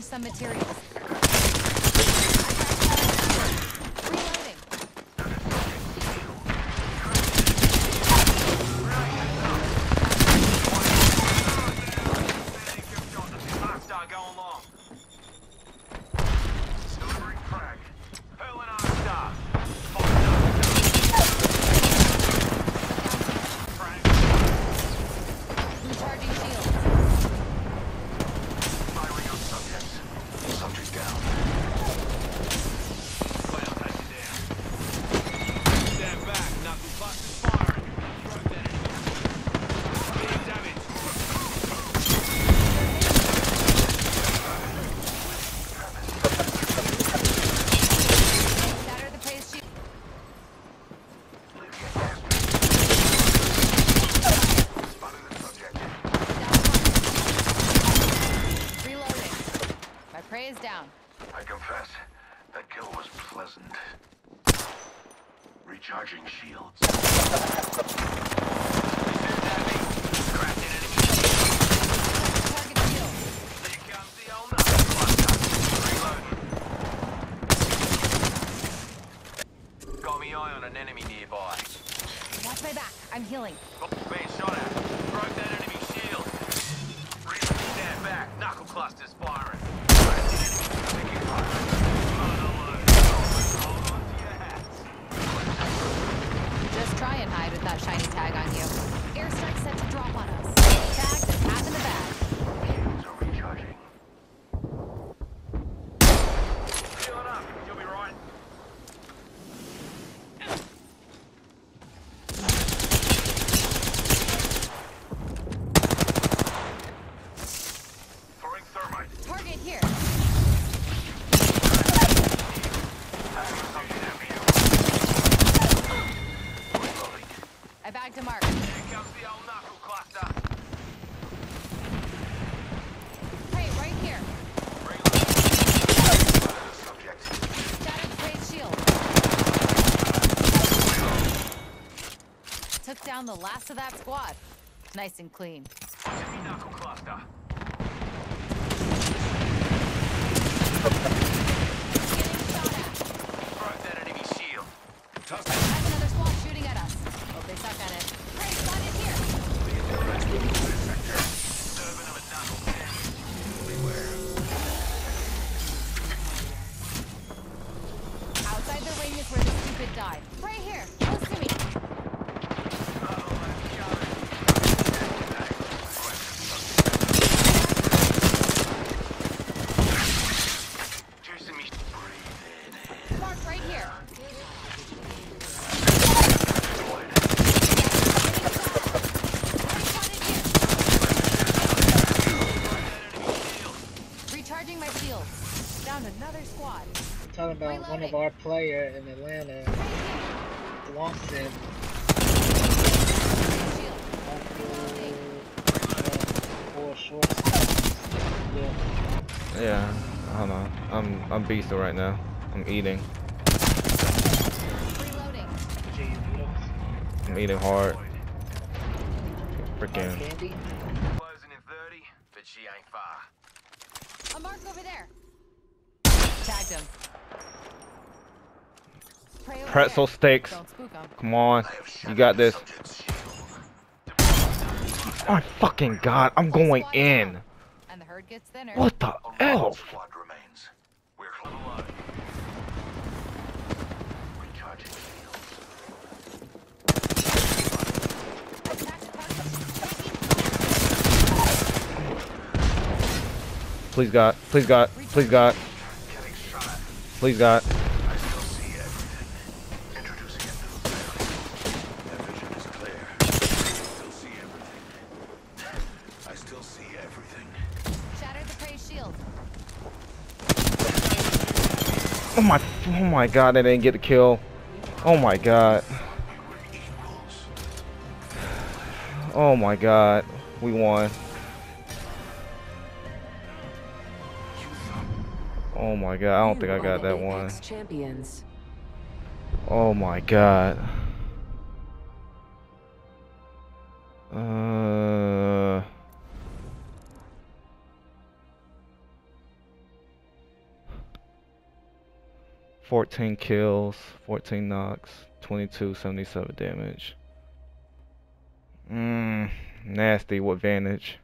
some materials. Reloading. Hostile going long. Delivering frag. Hurling arc star. Frag. Recharging shields. Firing on subjects. Subject down. Well, take it down. Stand back. Knuckle clusters firing. Broke that enemy. Being damaged. Shatter the praise shield. Spotted the subject. Reloading. My prey is down. I confess, that kill was pleasant. Recharging shields. Got me eye on an enemy nearby. Watch my back. I'm healing. Oh, being shot at. Broke that enemy shield. Really stand back. Knuckle clusters firing. Shiny tag on you. Airstrike set to drop on us. Tagged and half in the bag. Shields are recharging. Healing up. You'll be right. Throwing thermite. Target here. Reloading. I bagged a mark. Here comes the old knuckle cluster. Prey right here. Subject. Shattered the praise shield. Took down the last of that squad. Nice and clean. Cluster. In. Mark right here. Spotted here. Recharging my shields. Down another squad. I'm talking about one of our player in Atlanta, lost Shield. Reloading. four shorts. Yeah. Yeah, hold on. I'm I'm beasting right now. I'm eating. I'm eating hard. Hard Freaking. candy. Closing in 30, but she ain't far. A mark over there. Tagged him. Pretzel sticks. Don't spook 'em. Come on. You got this. Oh my fucking god, I'm going in. And the herd gets thinner. What the Only one elf? squad remains. We're alone. Recharging shields. Please God, please God, please God, Getting shot at. please God. I still see everything. Introducing a new threat. Their vision is clear. Still see everything. I still see everything. Shatter the prey shield. Oh my, oh my god, I didn't get the kill. Oh my god. We were equals. Oh my god. We won. Oh my god, I don't think I got that one. Champions. Oh my god. Uh Fourteen kills, fourteen knocks, twenty-two seventy-seven damage. Mmm, nasty. What vantage?